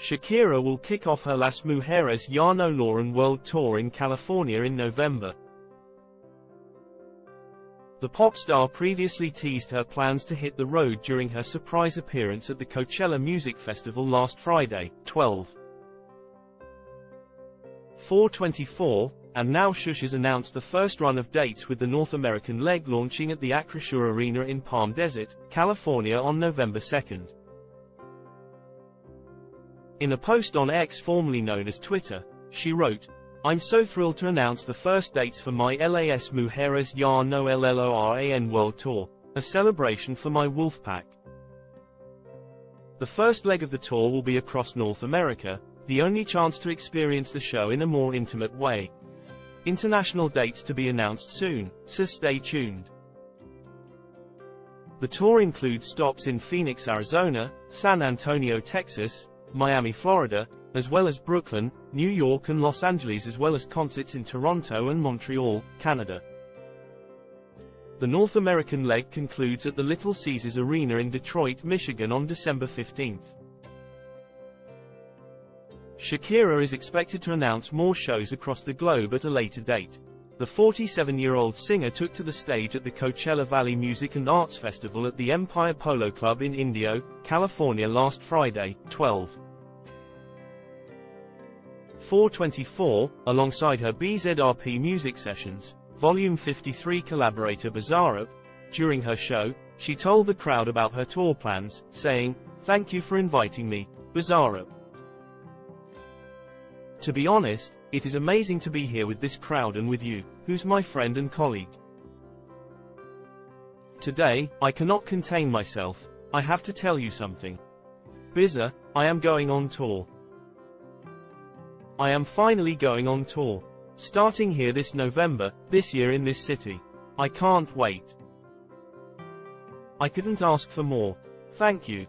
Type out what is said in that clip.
Shakira will kick off her Las Mujeres Ya No Lloran World Tour in California in November. The pop star previously teased her plans to hit the road during her surprise appearance at the Coachella Music Festival last Friday, 12. 424, and now Shush has announced the first run of dates with the North American leg launching at the Acrisure Arena in Palm Desert, California on November 2nd. In a post on X formerly known as Twitter, she wrote, I'm so thrilled to announce the first dates for my LAS Mujeres Ya No LLORAN World Tour, a celebration for my Wolfpack. The first leg of the tour will be across North America, the only chance to experience the show in a more intimate way. International dates to be announced soon, so stay tuned. The tour includes stops in Phoenix, Arizona, San Antonio, Texas, Miami, Florida, as well as Brooklyn, New York and Los Angeles as well as concerts in Toronto and Montreal, Canada. The North American leg concludes at the Little Caesars Arena in Detroit, Michigan on December 15. Shakira is expected to announce more shows across the globe at a later date. The 47-year-old singer took to the stage at the Coachella Valley Music and Arts Festival at the Empire Polo Club in Indio, California last Friday, 12. 424, alongside her BZRP music sessions, Volume 53 collaborator Bizarrap. During her show, she told the crowd about her tour plans, saying, Thank you for inviting me, Bizarrap. To be honest, it is amazing to be here with this crowd and with you, who's my friend and colleague. Today, I cannot contain myself, I have to tell you something. Bizza, I am going on tour. I am finally going on tour. Starting here this November, this year in this city. I can't wait. I couldn't ask for more. Thank you.